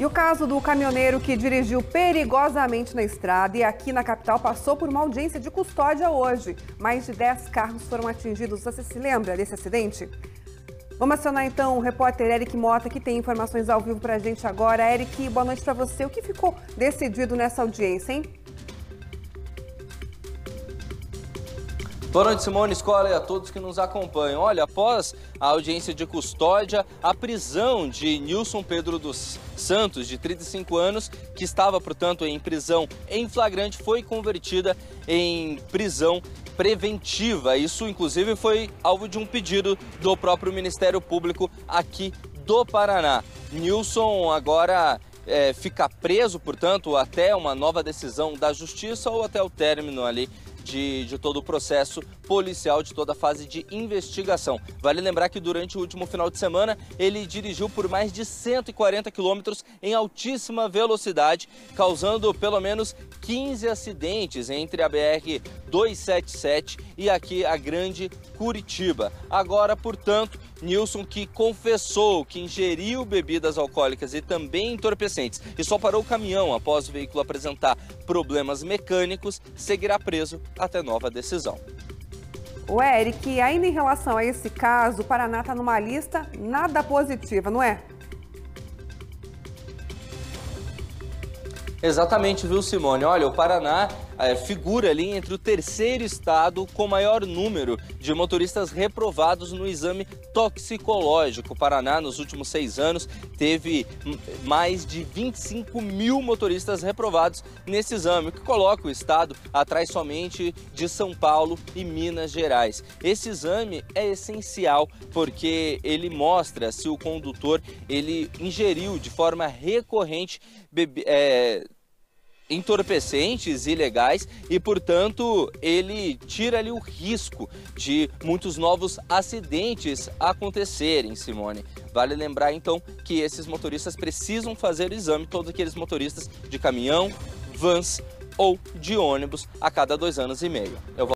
E o caso do caminhoneiro que dirigiu perigosamente na estrada e aqui na capital passou por uma audiência de custódia hoje. Mais de 10 carros foram atingidos. Você se lembra desse acidente? Vamos acionar então o repórter Eric Mota, que tem informações ao vivo para a gente agora. Eric, boa noite para você. O que ficou decidido nessa audiência, hein? Boa noite, Simone Escola e a todos que nos acompanham. Olha, após a audiência de custódia, a prisão de Nilson Pedro dos Santos, de 35 anos, que estava, portanto, em prisão em flagrante, foi convertida em prisão preventiva. Isso, inclusive, foi alvo de um pedido do próprio Ministério Público aqui do Paraná. Nilson agora é, fica preso, portanto, até uma nova decisão da Justiça ou até o término ali de, de todo o processo policial, de toda a fase de investigação. Vale lembrar que durante o último final de semana ele dirigiu por mais de 140 quilômetros em altíssima velocidade, causando pelo menos 15 acidentes entre a BR 277 e aqui a Grande Curitiba. Agora, portanto, Nilson que confessou que ingeriu bebidas alcoólicas e também entorpecentes e só parou o caminhão após o veículo apresentar problemas mecânicos, seguirá preso até nova decisão. O Eric, ainda em relação a esse caso, o Paraná está numa lista nada positiva, não é? Exatamente, viu, Simone? Olha, o Paraná é, figura ali entre o terceiro estado com maior número de motoristas reprovados no exame toxicológico. O Paraná, nos últimos seis anos, teve mais de 25 mil motoristas reprovados nesse exame, o que coloca o estado atrás somente de São Paulo e Minas Gerais. Esse exame é essencial porque ele mostra se o condutor ele ingeriu de forma recorrente é, entorpecentes ilegais e, portanto, ele tira ali o risco de muitos novos acidentes acontecerem, Simone. Vale lembrar então que esses motoristas precisam fazer o exame, todos aqueles motoristas de caminhão, vans ou de ônibus a cada dois anos e meio. Eu